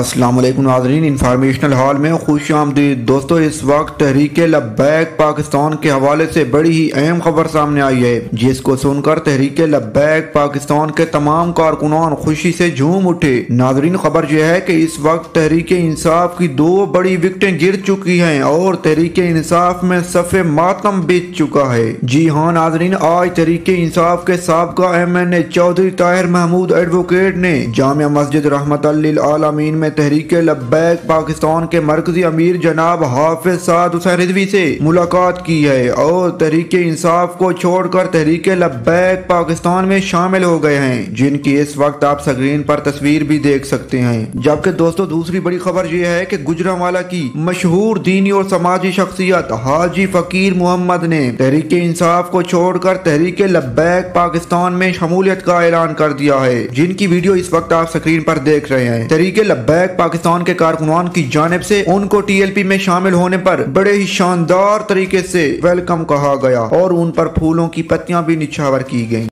वालेकुम नाजरीन informational hall में खुश आमदीद दोस्तों, इस वक्त तहरीक लब्बैक पाकिस्तान के हवाले से बड़ी ही अहम खबर सामने आई है। जिसको सुनकर तहरीक लब्बैक पाकिस्तान के तमाम कारकुनान खुशी से झूम उठे। नाजरीन, खबर यह है कि इस वक्त तहरीक इंसाफ की दो बड़ी विकटें गिर चुकी हैं और तहरीक इंसाफ में सफ़े मातम बीत चुका है। जी हाँ नाजरीन, आज तहरीक इंसाफ के सबका M N A Chaudhry Tahir Mahmood advocate ने जामिया मस्जिद रहमत आलमीन में तहरीक लब्बैक पाकिस्तान के मरकजी अमीर जनाब हाफिज साद हुसैन रिजवी से मुलाकात की है और तहरीक इंसाफ को छोड़कर तहरीक लब्बैक पाकिस्तान में शामिल हो गए हैं, जिनकी इस वक्त आप स्क्रीन पर तस्वीर भी देख सकते हैं। जबकि दोस्तों, दूसरी बड़ी खबर यह है कि गुजरावाला की मशहूर दीनी और समाजी शख्सियत हाजी फकीर मोहम्मद ने तहरीक इंसाफ को छोड़कर तहरीक लब्बैक पाकिस्तान में शमूलियत का ऐलान कर दिया है, जिनकी वीडियो इस वक्त आप स्क्रीन पर देख रहे हैं। तहरीक लब्बैक बैक पाकिस्तान के कारकुनान की जानब ऐसी उनको टीएलपी में शामिल होने आरोप बड़े ही शानदार तरीके ऐसी वेलकम कहा गया और उन पर फूलों की पत्तियाँ भी निछावर की गई